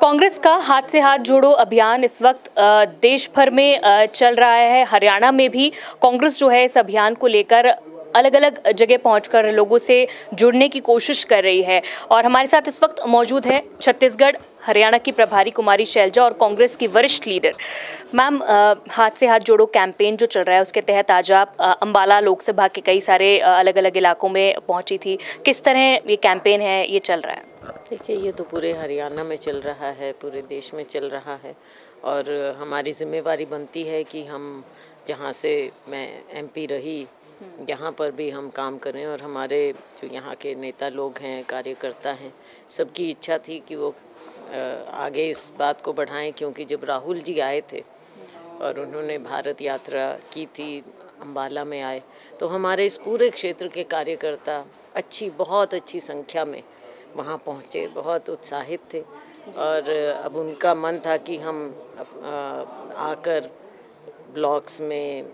कांग्रेस का हाथ से हाथ जोड़ो अभियान इस वक्त देश भर में चल रहा है। हरियाणा में भी कांग्रेस जो है इस अभियान को लेकर अलग अलग जगह पहुंचकर लोगों से जुड़ने की कोशिश कर रही है। और हमारे साथ इस वक्त मौजूद है छत्तीसगढ़ हरियाणा की प्रभारी कुमारी शैलजा और कांग्रेस की वरिष्ठ लीडर। मैम हाथ से हाथ जोड़ो कैंपेन जो चल रहा है उसके तहत आज आप अ, अंबाला लोकसभा के कई सारे अलग अलग इलाकों में पहुँची थी। किस तरह ये कैंपेन है ये चल रहा है? देखिए ये तो पूरे हरियाणा में चल रहा है पूरे देश में चल रहा है और हमारी जिम्मेवारी बनती है कि हम जहाँ से मैं एमपी रही यहाँ पर भी हम काम करें और हमारे जो यहाँ के नेता लोग हैं कार्यकर्ता हैं सबकी इच्छा थी कि वो आगे इस बात को बढ़ाएँ क्योंकि जब राहुल जी आए थे और उन्होंने भारत यात्रा की थी अम्बाला में आए तो हमारे इस पूरे क्षेत्र के कार्यकर्ता अच्छी बहुत अच्छी संख्या में वहाँ पहुँचे, बहुत उत्साहित थे। और अब उनका मन था कि हम आकर ब्लॉक्स में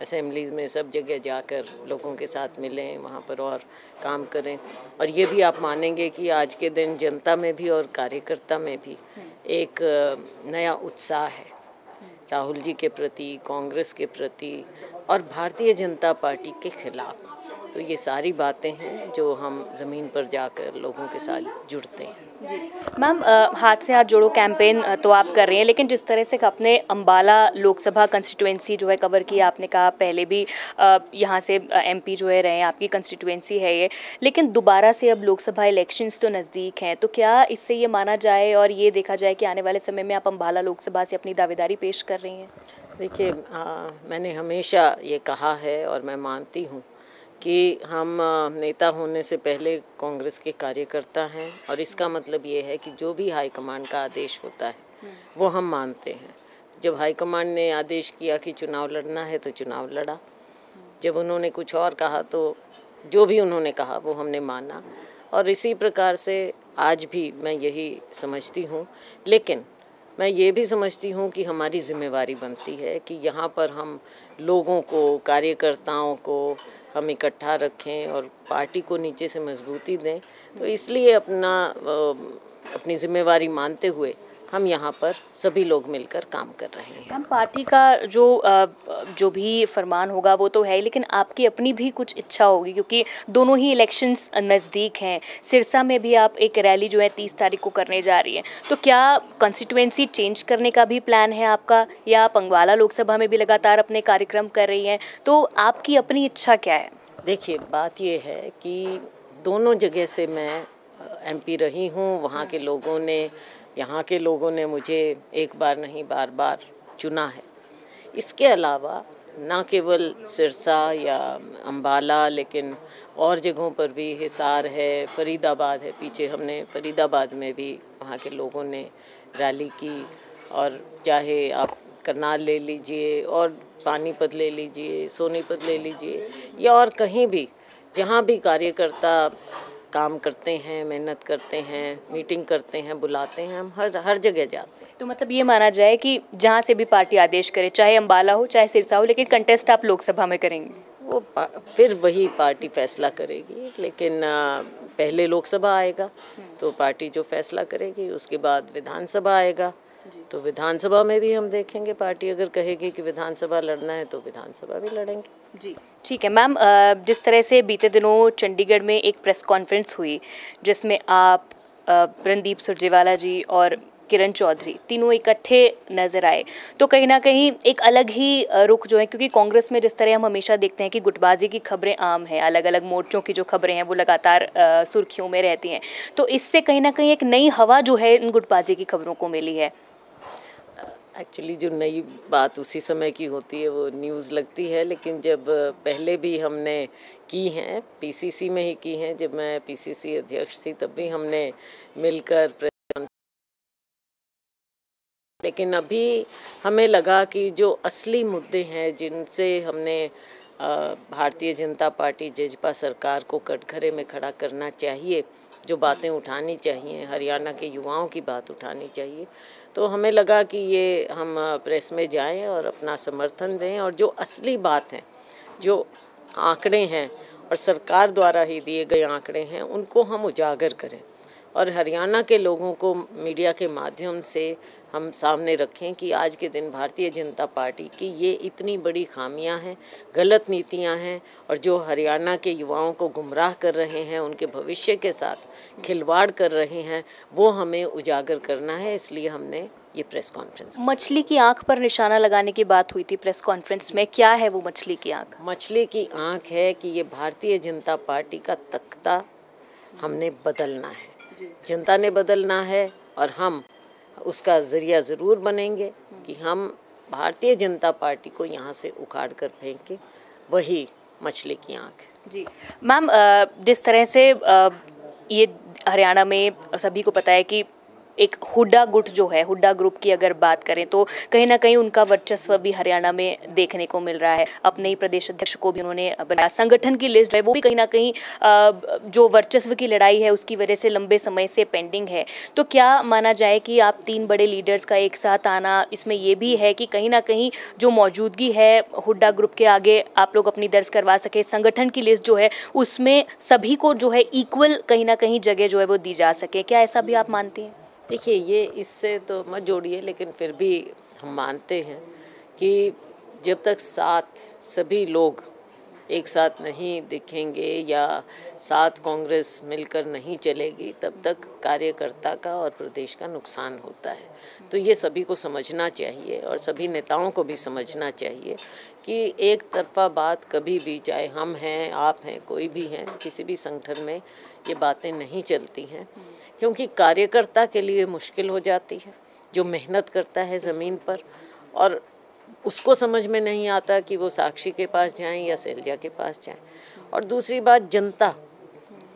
असेंबलीज में सब जगह जाकर लोगों के साथ मिलें, वहाँ पर और काम करें। और ये भी आप मानेंगे कि आज के दिन जनता में भी और कार्यकर्ता में भी एक नया उत्साह है। राहुल जी के प्रति, कांग्रेस के प्रति और भारतीय जनता पार्टी के खिलाफ। तो ये सारी बातें हैं जो हम ज़मीन पर जाकर लोगों के साथ जुड़ते हैं। जी। मैम हाथ से हाथ जोड़ो कैंपेन तो आप कर रही हैं लेकिन जिस तरह से आपने अंबाला लोकसभा कंस्टिट्यूएंसी जो है कवर की आपने कहा पहले भी यहाँ से एमपी जो है रहे हैं आपकी कंस्टिट्यूएंसी है ये लेकिन दोबारा से अब लोकसभा इलेक्शंस तो नज़दीक हैं तो क्या इससे ये माना जाए और ये देखा जाए कि आने वाले समय में आप अम्बाला लोकसभा से अपनी दावेदारी पेश कर रही हैं? देखिए मैंने हमेशा ये कहा है और मैं मानती हूँ कि हम नेता होने से पहले कांग्रेस के कार्यकर्ता हैं और इसका मतलब ये है कि जो भी हाईकमांड का आदेश होता है वो हम मानते हैं। जब हाईकमांड ने आदेश किया कि चुनाव लड़ना है तो चुनाव लड़ा। जब उन्होंने कुछ और कहा तो जो भी उन्होंने कहा वो हमने माना। और इसी प्रकार से आज भी मैं यही समझती हूँ। लेकिन मैं ये भी समझती हूँ कि हमारी जिम्मेवारी बनती है कि यहाँ पर हम लोगों को, कार्यकर्ताओं को हम इकट्ठा रखें और पार्टी को नीचे से मजबूती दें। तो इसलिए अपना अपनी जिम्मेवारी मानते हुए हम यहाँ पर सभी लोग मिलकर काम कर रहे हैं। मैम पार्टी का जो जो भी फरमान होगा वो तो है लेकिन आपकी अपनी भी कुछ इच्छा होगी क्योंकि दोनों ही इलेक्शंस नज़दीक हैं। सिरसा में भी आप एक रैली जो है तीस तारीख को करने जा रही है। तो क्या कंस्टिट्यूएंसी चेंज करने का भी प्लान है आपका? या आप अंगवाला लोकसभा में भी लगातार अपने कार्यक्रम कर रही हैं? तो आपकी अपनी इच्छा क्या है? देखिए बात ये है कि दोनों जगह से मैं एमपी रही हूँ। वहाँ के लोगों ने यहाँ के लोगों ने मुझे एक बार नहीं बार बार चुना है। इसके अलावा ना केवल सिरसा या अंबाला, लेकिन और जगहों पर भी हिसार है, फरीदाबाद है। पीछे हमने फरीदाबाद में भी वहाँ के लोगों ने रैली की और चाहे आप करनाल ले लीजिए और पानीपत ले लीजिए, सोनीपत ले लीजिए या और कहीं भी, जहाँ भी कार्यकर्ता काम करते हैं मेहनत करते हैं मीटिंग करते हैं बुलाते हैं हम हर हर जगह जाते हैं। तो मतलब ये माना जाए कि जहाँ से भी पार्टी आदेश करे चाहे अम्बाला हो चाहे सिरसा हो लेकिन कंटेस्ट आप लोकसभा में करेंगे। वो फिर वही पार्टी फैसला करेगी लेकिन पहले लोकसभा आएगा तो पार्टी जो फैसला करेगी उसके बाद विधानसभा आएगा। तो विधानसभा में भी हम देखेंगे, पार्टी अगर कहेगी कि विधानसभा लड़ना है तो विधानसभा भी लड़ेंगे। जी। ठीक है, मैम जिस तरह से बीते दिनों चंडीगढ़ में एक प्रेस कॉन्फ्रेंस हुई, जिसमें आप रणदीप सुरजेवाला जी और किरण चौधरी तीनों इकट्ठे नज़र आए तो कहीं ना कहीं एक अलग ही रुख जो है, क्योंकि कांग्रेस में जिस तरह हम हमेशा देखते हैं कि गुटबाजी की खबरें आम हैं अलग अलग मोर्चों की जो खबरें हैं, वो लगातार सुर्खियों में रहती हैं तो इससे कहीं ना कहीं एक नई हवा जो है इन गुटबाजी की खबरों को मिली है। एक्चुअली जो नई बात उसी समय की होती है, वो न्यूज़ लगती है, लेकिन जब पहले भी हमने की हैं पीसीसी में ही की हैं, जब मैं पीसीसी अध्यक्ष थी, तब भी हमने मिलकर लेकिन अभी हमें लगा कि जो असली मुद्दे हैं, जिनसे हमने भारतीय जनता पार्टी, जजपा सरकार को कटघरे में खड़ा करना चाहिए, जो बातें उठानी चाहिए, हरियाणा के युवाओं की बात उठानी चाहिए तो हमें लगा कि ये हम प्रेस में जाएँ और अपना समर्थन दें और जो असली बात है, जो आंकड़े हैं और सरकार द्वारा ही दिए गए आंकड़े हैं, उनको हम उजागर करें। और हरियाणा के लोगों को मीडिया के माध्यम से हम सामने रखें कि आज के दिन भारतीय जनता पार्टी की ये इतनी बड़ी खामियाँ हैं गलत नीतियाँ हैं और जो हरियाणा के युवाओं को गुमराह कर रहे हैं उनके भविष्य के साथ खिलवाड़ कर रहे हैं वो हमें उजागर करना है इसलिए हमने ये प्रेस कॉन्फ्रेंस मछली की आँख पर निशाना लगाने की बात हुई थी प्रेस कॉन्फ्रेंस में क्या है वो मछली की आँख? मछली की आँख है कि ये भारतीय जनता पार्टी का तख्ता हमने बदलना है। जनता ने बदलना है और हम उसका ज़रिया ज़रूर बनेंगे कि हम भारतीय जनता पार्टी को यहाँ से उखाड़ कर फेंके, वही मछली की आँख जी। मैम जिस तरह से ये हरियाणा में सभी को पता है कि एक हुड्डा गुट जो है हुड्डा ग्रुप की अगर बात करें तो कहीं ना कहीं उनका वर्चस्व भी हरियाणा में देखने को मिल रहा है। अपने ही प्रदेश अध्यक्ष को भी उन्होंने बनाया। संगठन की लिस्ट है, वो भी कहीं ना कहीं जो वर्चस्व की लड़ाई है, उसकी वजह से लंबे समय से पेंडिंग है। तो क्या माना जाए कि आप तीन बड़े लीडर्स का एक साथ आना, इसमें ये भी है कि कहीं ना कहीं जो मौजूदगी है हुड्डा ग्रुप के आगे आप लोग अपनी दर्ज करवा सके। संगठन की लिस्ट जो है, उसमें सभी को जो है इक्वल कहीं ना कहीं जगह जो है, वो दी जा सके। क्या ऐसा भी आप मानती हैं? देखिए, ये इससे तो मत जोड़िए, लेकिन फिर भी हम मानते हैं कि जब तक साथ सभी लोग एक साथ नहीं दिखेंगे या साथ कांग्रेस मिलकर नहीं चलेगी, तब तक कार्यकर्ता का और प्रदेश का नुकसान होता है। तो ये सभी को समझना चाहिए और सभी नेताओं को भी समझना चाहिए कि एक तरफा बात कभी भी, चाहे हम हैं, आप हैं, कोई भी हैं, किसी भी संगठन में ये बातें नहीं चलती हैं। क्योंकि कार्यकर्ता के लिए मुश्किल हो जाती है, जो मेहनत करता है ज़मीन पर। और उसको समझ में नहीं आता कि वो साक्षी के पास जाएँ या सैलजा के पास जाएँ। और दूसरी बात, जनता।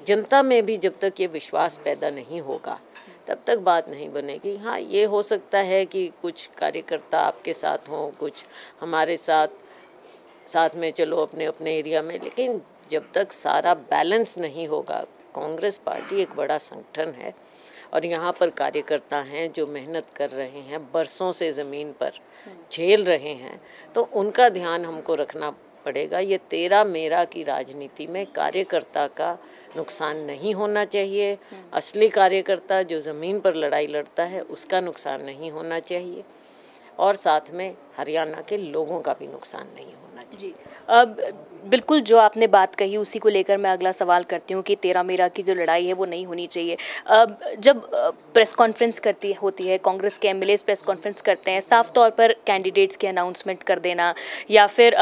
जनता में भी जब तक ये विश्वास पैदा नहीं होगा, तब तक बात नहीं बनेगी। हाँ ये हो सकता है कि कुछ कार्यकर्ता आपके साथ हों, कुछ हमारे साथ साथ में चलो अपने अपने एरिया में, लेकिन जब तक सारा बैलेंस नहीं होगा कांग्रेस पार्टी एक बड़ा संगठन है और यहाँ पर कार्यकर्ता हैं जो मेहनत कर रहे हैं, बरसों से ज़मीन पर झेल रहे हैं। तो उनका ध्यान हमको रखना पड़ेगा। ये तेरा मेरा की राजनीति में कार्यकर्ता का नुकसान नहीं होना चाहिए। असली कार्यकर्ता जो ज़मीन पर लड़ाई लड़ता है, उसका नुकसान नहीं होना चाहिए। और साथ में हरियाणा के लोगों का भी नुकसान नहीं होना जी। अब, बिल्कुल जो आपने बात कही, उसी को लेकर मैं अगला सवाल करती हूँ कि तेरा मेरा की जो लड़ाई है, वो नहीं होनी चाहिए। अब, जब प्रेस कॉन्फ्रेंस करती होती है, कांग्रेस के एम प्रेस कॉन्फ्रेंस करते हैं, साफ़ तौर पर कैंडिडेट्स की अनाउंसमेंट कर देना, या फिर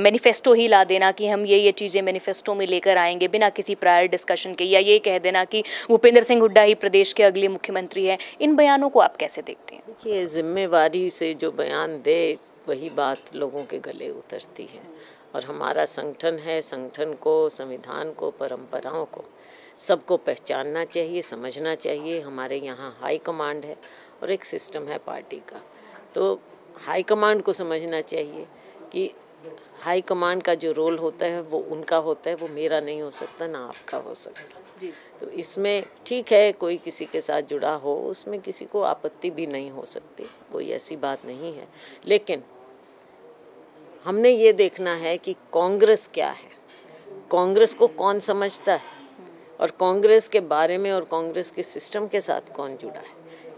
मैनिफेस्टो ही ला देना कि हम ये ये चीज़ें मैनिफेस्टो में लेकर आएँगे, बिना किसी प्रायर डिस्कशन के, या ये कह देना कि भूपेंद्र सिंह हुड्डा ही प्रदेश के अगले मुख्यमंत्री हैं। इन बयानों को आप कैसे देखते हैं? देखिए, जिम्मेवारी से जो बयान दे वही बात लोगों के गले उतरती है। और हमारा संगठन है संगठन को संविधान को परंपराओं को सबको पहचानना चाहिए समझना चाहिए। हमारे यहाँ हाई कमांड है और एक सिस्टम है पार्टी का। तो हाई कमांड को समझना चाहिए कि हाई कमांड का जो रोल होता है वो उनका होता है वो मेरा नहीं हो सकता ना आपका हो सकता। जी। तो इसमें ठीक है कोई किसी के साथ जुड़ा हो उसमें किसी को आपत्ति भी नहीं हो सकती कोई ऐसी बात नहीं है। लेकिन हमने ये देखना है कि कांग्रेस क्या है। कांग्रेस को कौन समझता है? और कांग्रेस के बारे में और कांग्रेस के सिस्टम के साथ कौन जुड़ा है?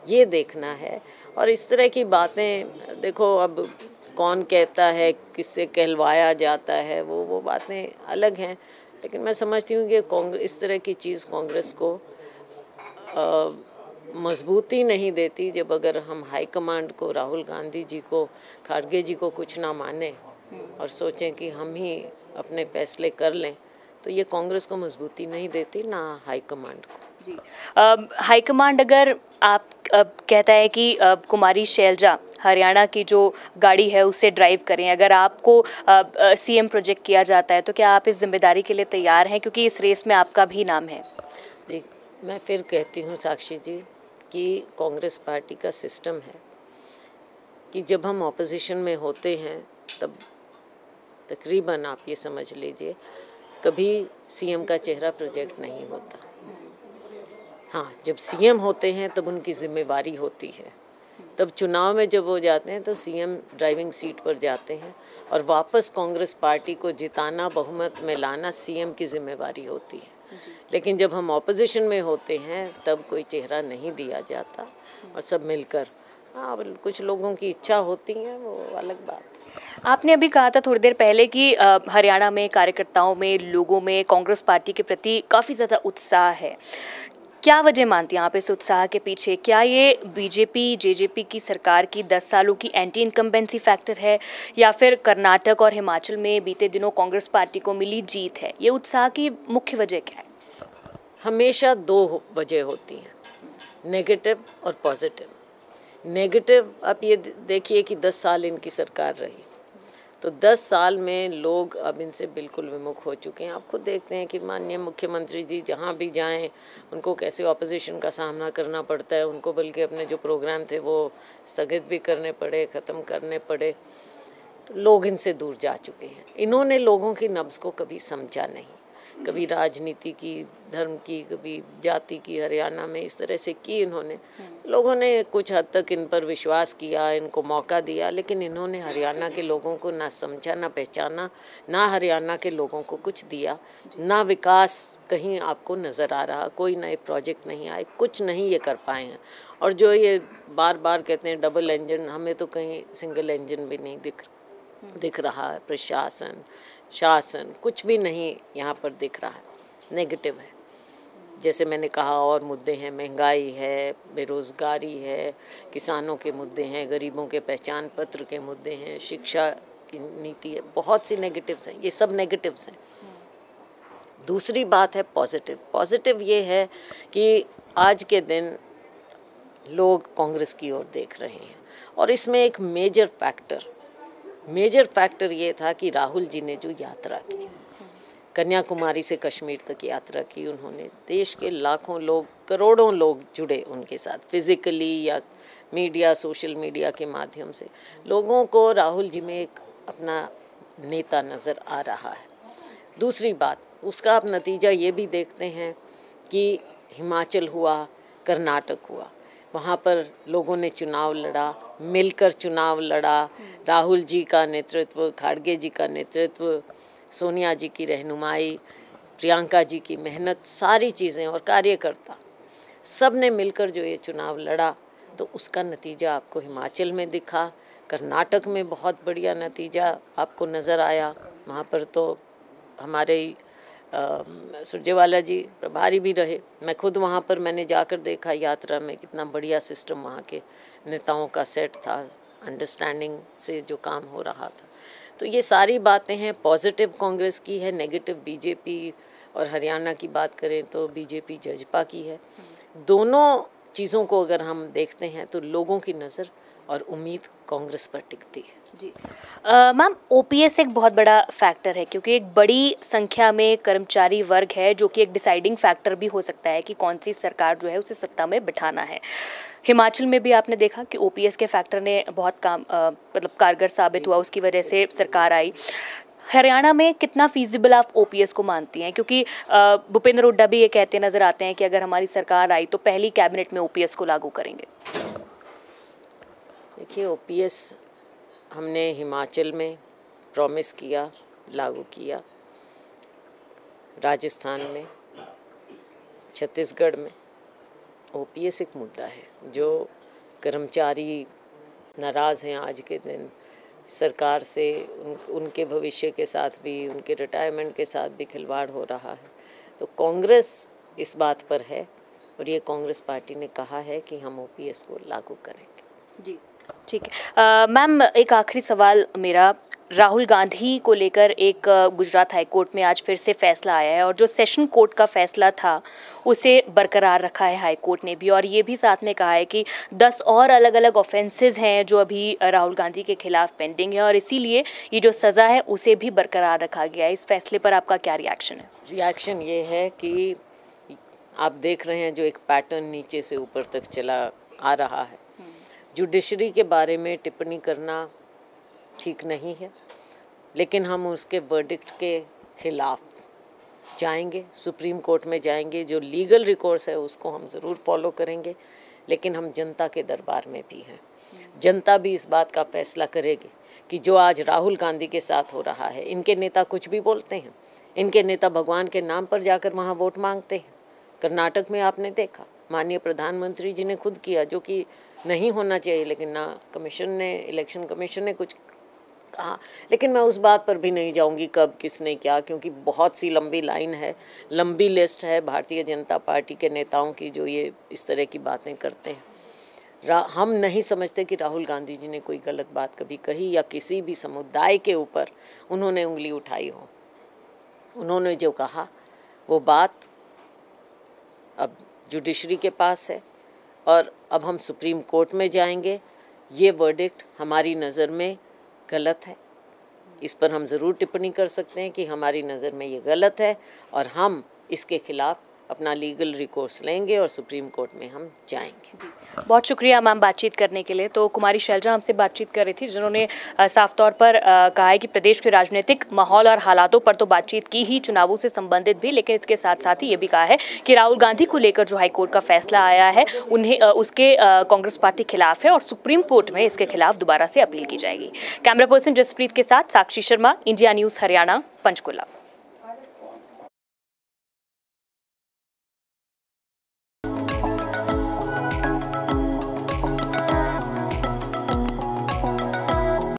ये देखना है। और इस तरह की बातें, देखो, अब कौन कहता है, किससे कहलवाया जाता है, वो वो बातें अलग हैं। लेकिन मैं समझती हूँ कि कांग्रेस इस तरह की चीज़ कांग्रेस को मजबूती नहीं देती जब अगर हम हाई कमांड को, राहुल गांधी जी को खाड़गे जी को कुछ ना माने। और सोचें कि हम ही अपने फैसले कर लें तो ये कांग्रेस को मजबूती नहीं देती ना हाई कमांड को। जी। हाई कमांड अगर आप अब कहता है कि अब कुमारी शैलजा हरियाणा की जो गाड़ी है उसे ड्राइव करें। अगर आपको सीएम प्रोजेक्ट किया जाता है तो क्या आप इस ज़िम्मेदारी के लिए तैयार हैं? क्योंकि इस रेस में आपका भी नाम है। देख मैं फिर कहती हूँ साक्षी जी कि कांग्रेस पार्टी का सिस्टम है कि जब हम ऑपोजिशन में होते हैं तब तकरीबन आप ये समझ लीजिए कभी सीएम का चेहरा प्रोजेक्ट नहीं होता। हाँ जब सीएम होते हैं तब उनकी जिम्मेवारी होती है। तब चुनाव में जब वो जाते हैं तो सीएम ड्राइविंग सीट पर जाते हैं और वापस कांग्रेस पार्टी को जिताना बहुमत में लाना सीएम की जिम्मेवारी होती है। लेकिन जब हम ऑपोजिशन में होते हैं तब कोई चेहरा नहीं दिया जाता और सब मिलकर हाँ कुछ लोगों की इच्छा होती है वो अलग बात। आपने अभी कहा था थोड़ी देर पहले कि हरियाणा में कार्यकर्ताओं में, लोगों में कांग्रेस पार्टी के प्रति काफ़ी ज़्यादा उत्साह है। क्या वजह मानती हैं आप इस उत्साह के पीछे? क्या ये बीजेपी, जेजेपी की सरकार की 10 सालों की एंटी इनकम्बेंसी फैक्टर है, या फिर कर्नाटक और हिमाचल में बीते दिनों कांग्रेस पार्टी को मिली जीत है? ये उत्साह की मुख्य वजह क्या है? हमेशा दो वजह होती हैं नेगेटिव और पॉजिटिव नेगेटिव आप ये देखिए कि 10 साल इनकी सरकार रही। तो 10 साल में लोग अब इनसे बिल्कुल विमुख हो चुके हैं। आप खुद देखते हैं कि माननीय मुख्यमंत्री जी जहाँ भी जाएँ, उनको कैसे ऑपोजिशन का सामना करना पड़ता है, उनको बल्कि अपने जो प्रोग्राम थे वो स्थगित भी करने पड़े, ख़त्म करने पड़े। तो लोग इनसे दूर जा चुके हैं। इन्होंने लोगों की नब्ज़ को कभी समझा नहीं। कभी राजनीति की धर्म की कभी जाति की हरियाणा में इस तरह से की इन्होंने। लोगों ने कुछ हद तक इन पर विश्वास किया इनको मौका दिया लेकिन इन्होंने हरियाणा के लोगों को ना समझा ना पहचाना ना हरियाणा के लोगों को कुछ दिया ना विकास कहीं आपको नज़र आ रहा कोई नए प्रोजेक्ट नहीं आए कुछ नहीं ये कर पाए हैं। और जो ये बार बार कहते हैं डबल इंजन हमें तो कहीं सिंगल इंजन भी नहीं दिख दिख रहा है प्रशासन शासन, कुछ भी नहीं यहाँ पर दिख रहा है। नेगेटिव है। जैसे मैंने कहा, और मुद्दे हैं। महँगाई है, बेरोज़गारी है, किसानों के मुद्दे हैं, गरीबों के पहचान पत्र के मुद्दे हैं, शिक्षा की नीति है। बहुत सी नेगेटिव्स हैं। ये सब नेगेटिव्स हैं। दूसरी बात है पॉजिटिव पॉजिटिव ये है कि आज के दिन लोग कांग्रेस की ओर देख रहे हैं। और इसमें एक मेजर फैक्टर मेजर फैक्टर ये था कि राहुल जी ने जो यात्रा की, कन्याकुमारी से कश्मीर तक यात्रा की, उन्होंने देश के लाखों लोग, करोड़ों लोग जुड़े उनके साथ फिजिकली या मीडिया सोशल मीडिया के माध्यम से। लोगों को राहुल जी में एक अपना नेता नज़र आ रहा है। दूसरी बात, उसका आप नतीजा ये भी देखते हैं कि हिमाचल हुआ, कर्नाटक हुआ। वहाँ पर लोगों ने चुनाव लड़ा, मिलकर चुनाव लड़ा। राहुल जी का नेतृत्व, खाड़गे जी का नेतृत्व, सोनिया जी की रहनुमाई, प्रियंका जी की मेहनत, सारी चीज़ें और कार्यकर्ता, सबने मिलकर जो ये चुनाव लड़ा तो उसका नतीजा आपको हिमाचल में दिखा, कर्नाटक में बहुत बढ़िया नतीजा आपको नज़र आया। वहाँ पर तो हमारे सुरजेवाला जी, प्रभारी भी रहे। मैं खुद वहाँ पर मैंने जाकर देखा यात्रा में कितना बढ़िया सिस्टम वहाँ के नेताओं का सेट था अंडरस्टैंडिंग से जो काम हो रहा था। तो ये सारी बातें हैं पॉजिटिव कांग्रेस की है नेगेटिव बीजेपी और हरियाणा की बात करें तो बीजेपी जजपा की है। दोनों चीज़ों को अगर हम देखते हैं तो लोगों की नज़र और उम्मीद कांग्रेस पर टिकती है। जी। मैम ओपीएस एक बहुत बड़ा फैक्टर है, क्योंकि एक बड़ी संख्या में कर्मचारी वर्ग है, जो कि एक डिसाइडिंग फैक्टर भी हो सकता है कि कौन सी सरकार जो है उसे सत्ता में बिठाना है। हिमाचल में भी आपने देखा कि ओपीएस के फैक्टर ने बहुत काम मतलब कारगर साबित हुआ, उसकी वजह से सरकार आई। हरियाणा में कितना फीजिबल आप ओपीएस को मानती हैं? क्योंकि भूपेंद्र हुड्डा भी ये कहते नज़र आते हैं कि अगर हमारी सरकार आई तो पहली कैबिनेट में ओपीएस को लागू करेंगे। देखिए ओपीएस हमने हिमाचल में प्रॉमिस किया लागू किया। राजस्थान में छत्तीसगढ़ में ओपीएस एक मुद्दा है जो कर्मचारी नाराज़ हैं आज के दिन। सरकार से उन, उनके भविष्य के साथ भी उनके रिटायरमेंट के साथ भी खिलवाड़ हो रहा है। तो कांग्रेस इस बात पर है और ये कांग्रेस पार्टी ने कहा है कि हम ओपीएस को लागू करेंगे। जी। ठीक है। मैम, एक आखिरी सवाल मेरा। राहुल गांधी को लेकर एक गुजरात हाई कोर्ट में आज फिर से फैसला आया है और जो सेशन कोर्ट का फैसला था, उसे बरकरार रखा है हाई कोर्ट ने भी। और ये भी साथ में कहा है कि 10 और अलग अलग ऑफेंसेस हैं जो अभी राहुल गांधी के खिलाफ पेंडिंग है और इसीलिए ये जो सज़ा है, उसे भी बरकरार रखा गया है। इस फैसले पर आपका क्या रिएक्शन है? रिएक्शन ये है कि आप देख रहे हैं जो एक पैटर्न नीचे से ऊपर तक चला आ रहा है। जुडिशरी के बारे में टिप्पणी करना ठीक नहीं है, लेकिन हम उसके वर्डिक्ट के खिलाफ जाएँगे, सुप्रीम कोर्ट में जाएँगे, जो लीगल रिकॉर्ड्स है उसको हम ज़रूर फॉलो करेंगे, लेकिन हम जनता के दरबार में भी हैं। जनता भी इस बात का फैसला करेगी कि जो आज राहुल गांधी के साथ हो रहा है, इनके नेता कुछ भी बोलते हैं, इनके नेता भगवान के नाम पर जाकर वहाँ वोट मांगते हैं। कर्नाटक में आपने देखा, माननीय प्रधानमंत्री जी ने खुद किया, जो कि नहीं होना चाहिए, लेकिन ना कमीशन ने इलेक्शन कमीशन ने कुछ कहा। लेकिन मैं उस बात पर भी नहीं जाऊँगी कब, किसने क्या, क्योंकि बहुत सी लंबी लाइन है, लंबी लिस्ट है भारतीय जनता पार्टी के नेताओं की जो ये इस तरह की बातें करते हैं। हम नहीं समझते कि राहुल गांधी जी ने कोई गलत बात कभी कही या किसी भी समुदाय के ऊपर उन्होंने उंगली उठाई हो। उन्होंने जो कहा, वो बात अब जुडिशरी के पास है। और अब हम सुप्रीम कोर्ट में जाएँगे। ये वर्डिक्ट हमारी नज़र में गलत है। इस पर हम ज़रूर टिप्पणी कर सकते हैं कि हमारी नज़र में ये गलत है और हम इसके खिलाफ अपना लीगल रिकोर्स लेंगे और सुप्रीम कोर्ट में हम जाएँगे। बहुत शुक्रिया मैम बातचीत करने के लिए। तो कुमारी शैलजा हमसे बातचीत कर रही थी, जिन्होंने साफ़ तौर पर कहा है कि प्रदेश के राजनीतिक माहौल और हालातों पर तो बातचीत की ही चुनावों से संबंधित भी, लेकिन इसके साथ साथ ही ये भी कहा है कि राहुल गांधी को लेकर जो हाईकोर्ट का फैसला आया है, उन्हें उसके कांग्रेस पार्टी खिलाफ है और सुप्रीम कोर्ट में इसके खिलाफ दोबारा से अपील की जाएगी। कैमरा पर्सन जसप्रीत के साथ साक्षी शर्मा, इंडिया न्यूज़, हरियाणा, पंचकुला।